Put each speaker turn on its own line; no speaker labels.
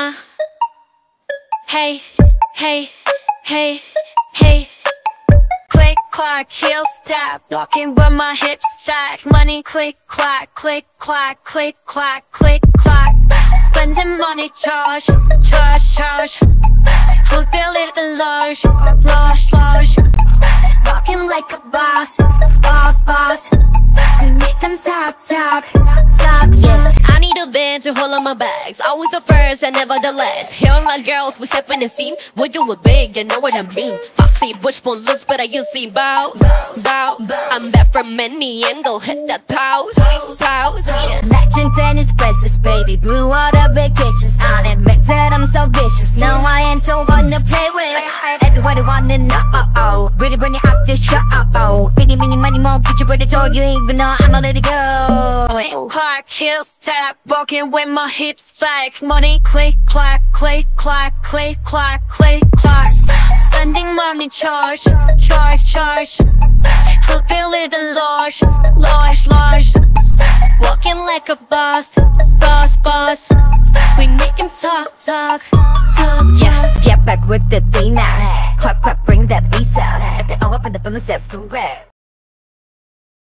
uh. Hey, hey, hey, hey.
Click, clack, heel step Walking with my hips jack Money click, clack, click, clack, click, clack, click, clack. Spending money charge, charge, charge. Believe the large, large, large Walking like a boss, boss, boss. We make them yeah
I to hold on my bags. Always the first and never the last. Here are my girls, we step in the scene. We do it big, you know what I mean. Foxy, wishful looks, but I you see bow, bow. I'm back from many angle, hit that pause, pause, yeah.
Matching tennis bracelets, baby Blue water vacations I admit that I'm so vicious No, I ain't the one to play with Everybody wanna know, oh, oh Really bring it up, just shut up, told you even though I'ma let it go. Clark, heel step Walking with my hips back Money, click, clack, click, clack, click, clack, click, clack. Spending money, charge, charge, charge. Who believe the large, large, large.
Walking like a boss, boss, boss. We make him talk, talk, talk,
Yeah, get back with the D now Clap, clap, bring that bass out. They all up in the feeling sets to rap